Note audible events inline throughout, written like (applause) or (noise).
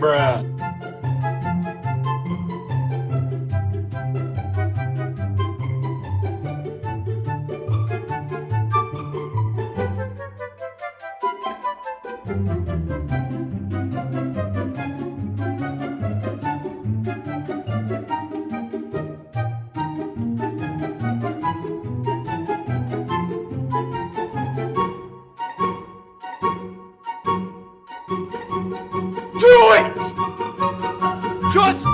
Bruh. it! Just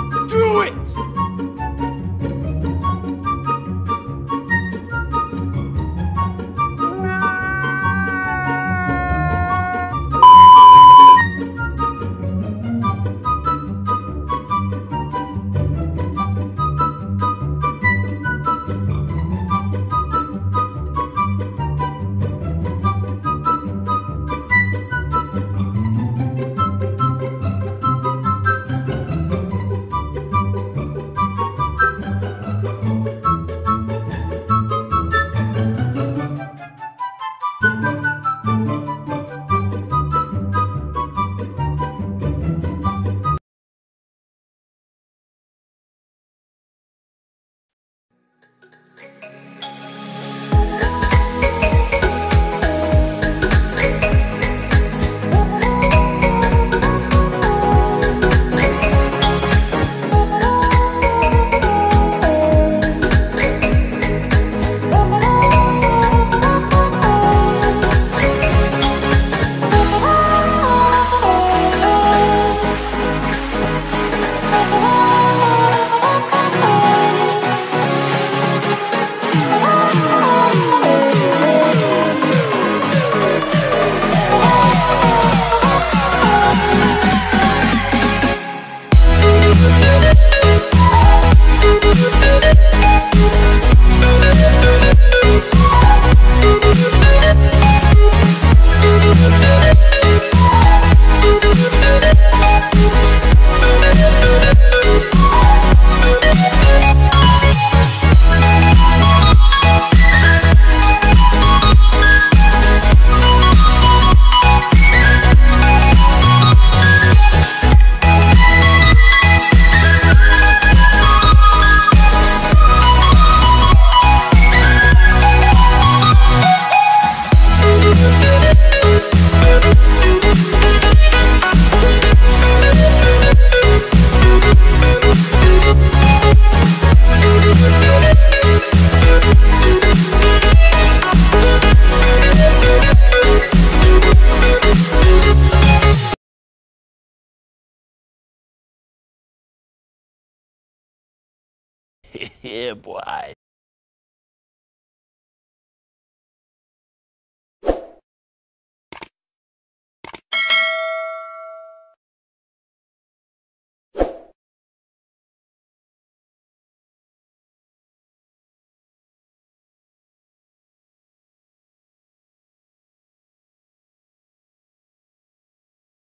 (laughs) yeah, boy.